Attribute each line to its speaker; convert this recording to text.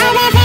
Speaker 1: out of